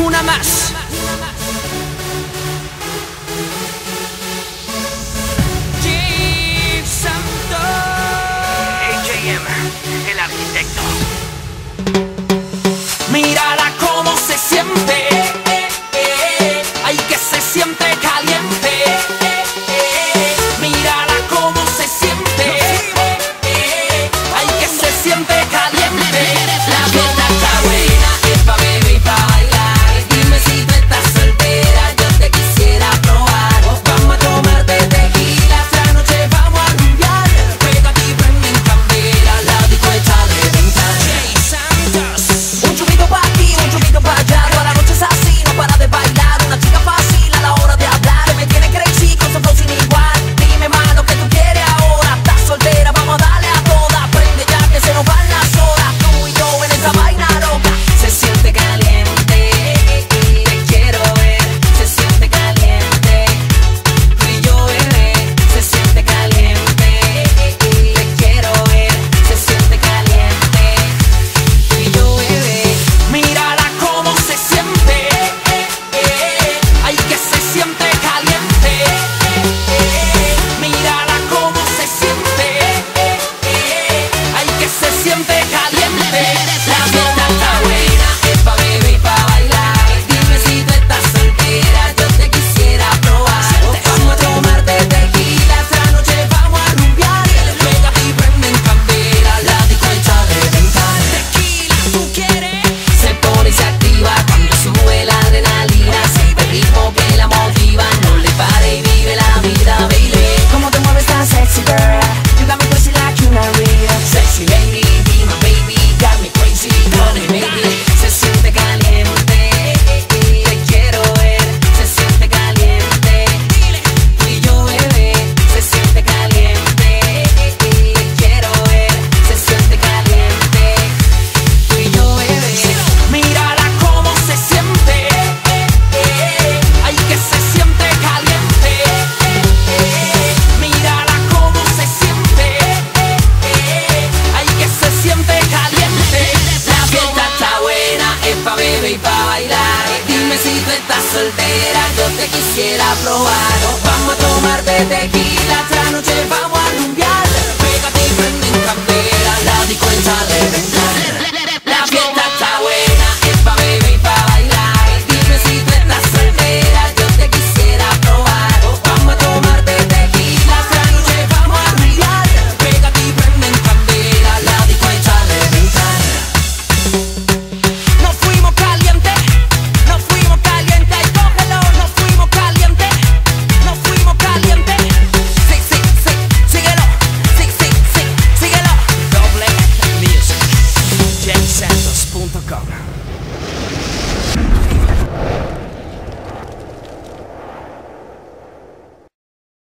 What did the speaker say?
una más. James Santos. AJM, el arquitecto. para probar. Vamos a tomar tequila.